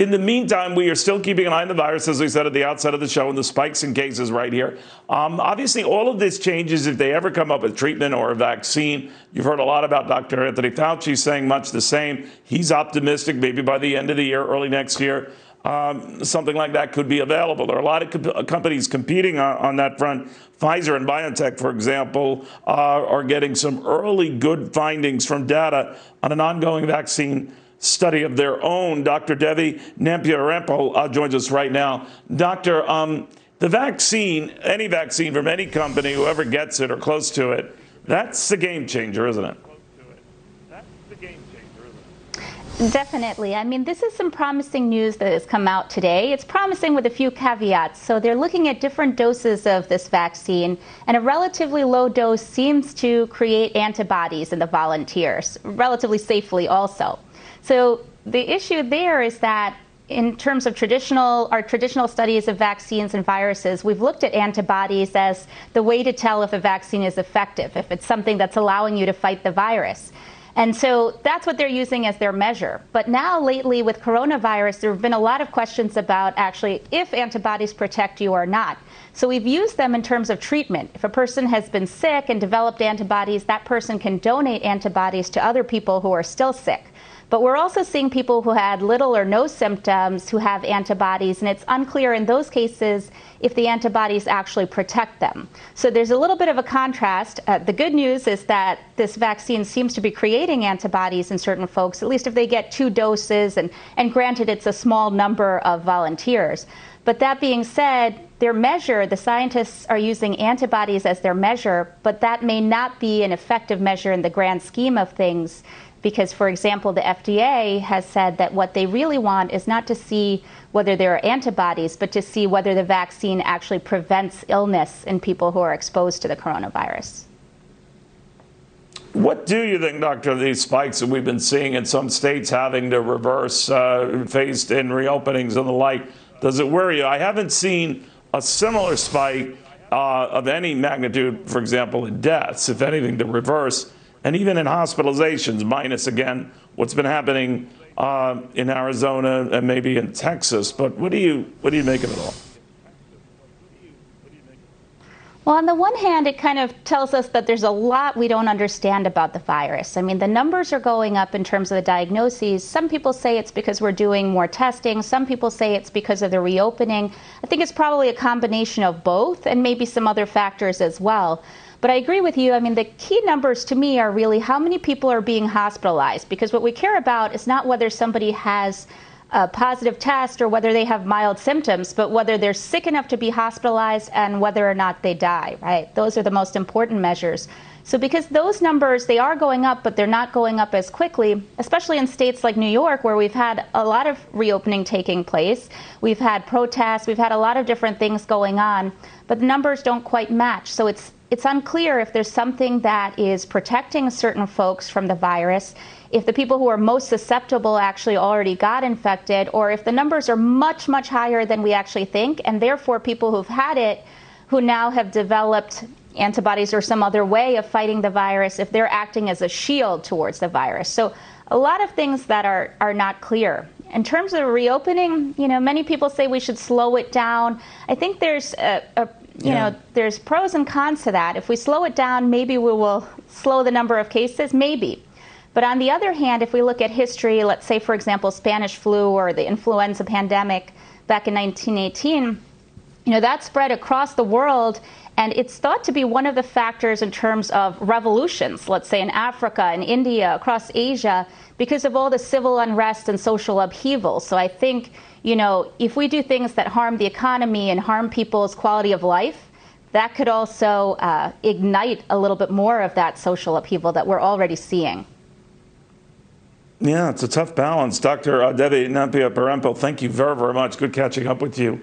In the meantime, we are still keeping an eye on the virus, as we said at the outset of the show, and the spikes in cases right here. Um, obviously, all of this changes if they ever come up with treatment or a vaccine. You've heard a lot about Dr. Anthony Fauci saying much the same. He's optimistic, maybe by the end of the year, early next year um, something like that could be available. There are a lot of co- companies competing on, on, that front. Pfizer and BioNTech, for example, uh, are getting some early good findings from data on an ongoing vaccine study of their own. Dr. Devi Nampiaparampil uh, joins us right now. Doctor, um, the vaccine, any vaccine from any company, whoever gets it or close to it, that's a game changer, isn't it? Definitely. I mean, this is some promising news that has come out today. It's promising with a few caveats. So, they're looking at different doses of this vaccine, and a relatively low dose seems to create antibodies in the volunteers, relatively safely also. So, the issue there is that in terms of traditional our traditional studies of vaccines and viruses, we've looked at antibodies as the way to tell if a vaccine is effective, if it's something that's allowing you to fight the virus. And so that's what they're using as their measure. But now, lately, with coronavirus, there have been a lot of questions about actually if antibodies protect you or not. So we've used them in terms of treatment. If a person has been sick and developed antibodies, that person can donate antibodies to other people who are still sick. But we're also seeing people who had little or no symptoms who have antibodies, and it's unclear in those cases if the antibodies actually protect them. So there's a little bit of a contrast. Uh, the good news is that this vaccine seems to be creating antibodies in certain folks, at least if they get two doses, and, and granted, it's a small number of volunteers. But that being said, their measure, the scientists are using antibodies as their measure, but that may not be an effective measure in the grand scheme of things because, for example, the FDA has said that what they really want is not to see whether there are antibodies, but to see whether the vaccine actually prevents illness in people who are exposed to the coronavirus. What do you think, Doctor, these spikes that we've been seeing in some states having to reverse uh, phased in reopenings and the like? Does it worry you? I haven't seen a similar spike uh, of any magnitude, for example, in deaths, if anything, to reverse and even in hospitalizations, minus again what's been happening uh, in Arizona and maybe in Texas. But what do you what do you make of it all? Well, on the one hand, it kind of tells us that there's a lot we don't understand about the virus. I mean, the numbers are going up in terms of the diagnoses. Some people say it's because we're doing more testing. Some people say it's because of the reopening. I think it's probably a combination of both and maybe some other factors as well. But I agree with you. I mean, the key numbers to me are really how many people are being hospitalized, because what we care about is not whether somebody has a positive test or whether they have mild symptoms, but whether they're sick enough to be hospitalized and whether or not they die, right? Those are the most important measures. So because those numbers they are going up but they're not going up as quickly, especially in states like New York where we've had a lot of reopening taking place. We've had protests, we've had a lot of different things going on, but the numbers don't quite match. So it's it's unclear if there's something that is protecting certain folks from the virus, if the people who are most susceptible actually already got infected, or if the numbers are much, much higher than we actually think, and therefore people who've had it who now have developed antibodies or some other way of fighting the virus, if they're acting as a shield towards the virus. So a lot of things that are, are not clear. In terms of reopening, you know, many people say we should slow it down. I think there's a, a you yeah. know, there's pros and cons to that. If we slow it down, maybe we will slow the number of cases, maybe. But on the other hand, if we look at history, let's say, for example, Spanish flu or the influenza pandemic back in 1918, you know, that spread across the world and it's thought to be one of the factors in terms of revolutions, let's say in Africa, in India, across Asia, because of all the civil unrest and social upheaval. So I think you know, if we do things that harm the economy and harm people's quality of life, that could also uh, ignite a little bit more of that social upheaval that we're already seeing. Yeah, it's a tough balance. Dr. Devi Nampiaparampil, thank you very, very much. Good catching up with you.